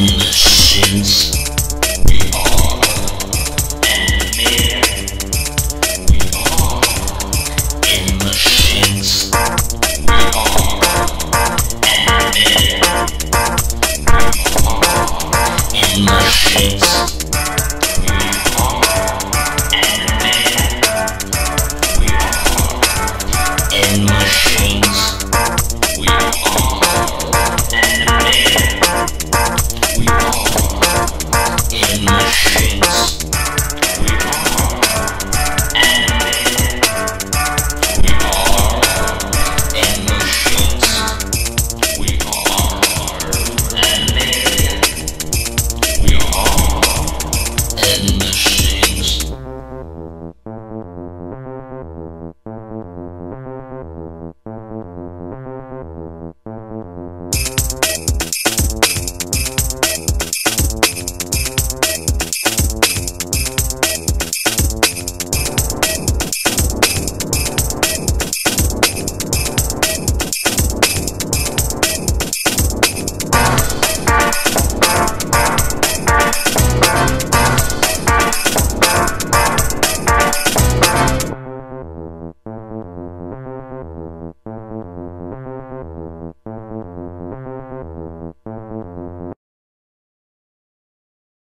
and shins.